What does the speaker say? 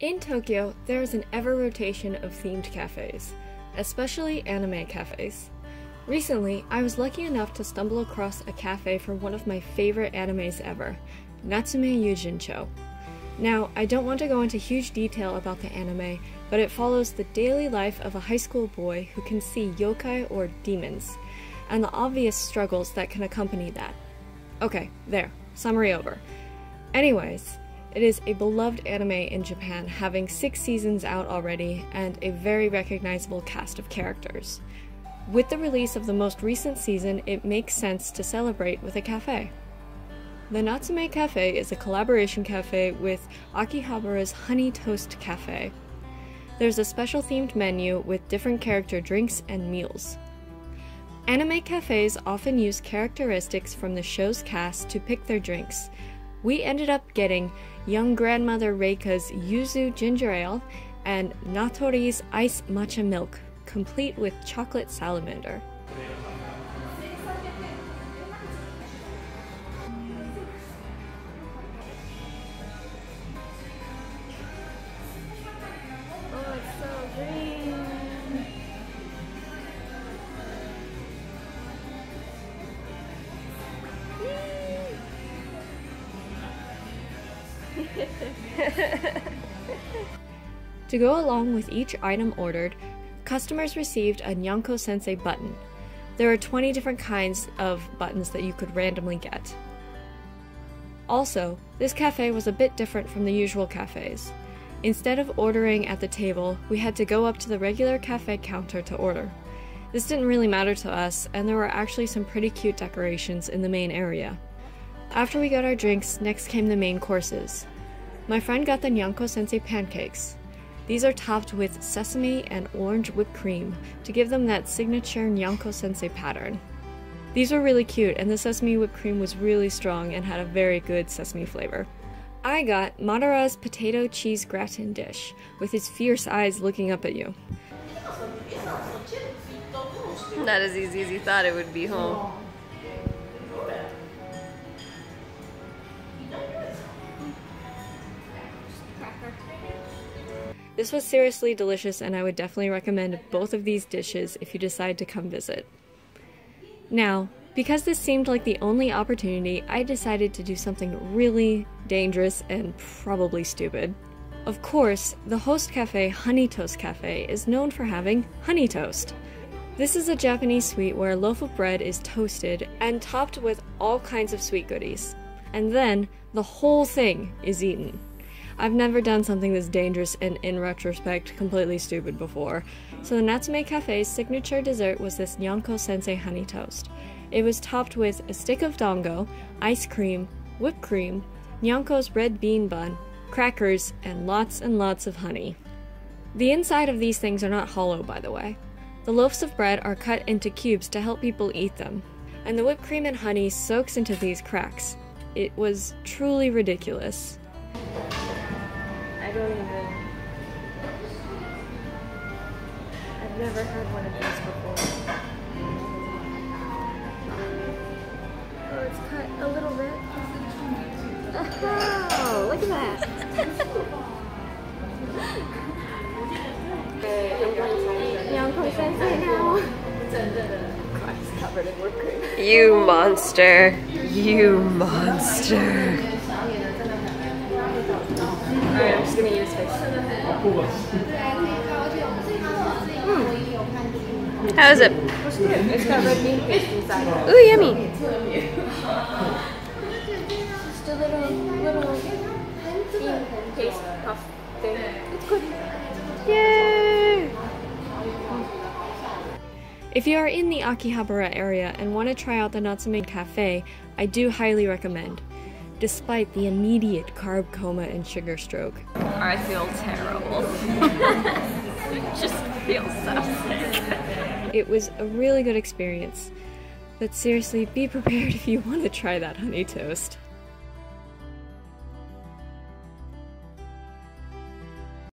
In Tokyo, there is an ever rotation of themed cafes, especially anime cafes. Recently, I was lucky enough to stumble across a cafe for one of my favorite animes ever, Natsume Yujincho. Now, I don't want to go into huge detail about the anime, but it follows the daily life of a high school boy who can see yokai or demons, and the obvious struggles that can accompany that. Okay, there, summary over. Anyways, it is a beloved anime in Japan, having six seasons out already and a very recognizable cast of characters. With the release of the most recent season, it makes sense to celebrate with a cafe. The Natsume Cafe is a collaboration cafe with Akihabara's Honey Toast Cafe. There's a special themed menu with different character drinks and meals. Anime cafes often use characteristics from the show's cast to pick their drinks. We ended up getting young grandmother Reiko's Yuzu Ginger Ale and Natori's Ice Matcha Milk complete with chocolate salamander. To go along with each item ordered, customers received a Nyanko Sensei button. There are 20 different kinds of buttons that you could randomly get. Also, this cafe was a bit different from the usual cafes. Instead of ordering at the table, we had to go up to the regular cafe counter to order. This didn't really matter to us, and there were actually some pretty cute decorations in the main area. After we got our drinks, next came the main courses. My friend got the Nyanko Sensei pancakes. These are topped with sesame and orange whipped cream to give them that signature Nyanko Sensei pattern. These were really cute, and the sesame whipped cream was really strong and had a very good sesame flavor. I got Madara's potato cheese gratin dish, with his fierce eyes looking up at you. Not as easy as you thought it would be, huh? This was seriously delicious, and I would definitely recommend both of these dishes if you decide to come visit. Now, because this seemed like the only opportunity, I decided to do something really dangerous and probably stupid. Of course, the host cafe, Honey Toast Cafe, is known for having honey toast. This is a Japanese sweet where a loaf of bread is toasted and topped with all kinds of sweet goodies. And then the whole thing is eaten. I've never done something this dangerous and, in retrospect, completely stupid before. So, the Natsume Cafe's signature dessert was this Nyanko Sensei honey toast. It was topped with a stick of dango, ice cream, whipped cream, Nyanko's red bean bun, crackers, and lots and lots of honey. The inside of these things are not hollow, by the way. The loaves of bread are cut into cubes to help people eat them, and the whipped cream and honey soaks into these cracks. It was truly ridiculous. I don't even. I've never had one of these before. Oh, it's cut a little bit. Oh, look at that. Nyanko Sensei now. covered in whipped. You monster. You monster. Alright, I'm just gonna use face. Hmm. How is it? It's got red bean paste inside. Ooh, yummy. Just a little, little bean paste puff thing. It's good. Yay! If you are in the Akihabara area and want to try out the Natsume Cafe, I do highly recommend. Despite the immediate carb coma and sugar stroke, I feel terrible. Just feel so sick. it was a really good experience. But seriously, be prepared if you want to try that honey toast.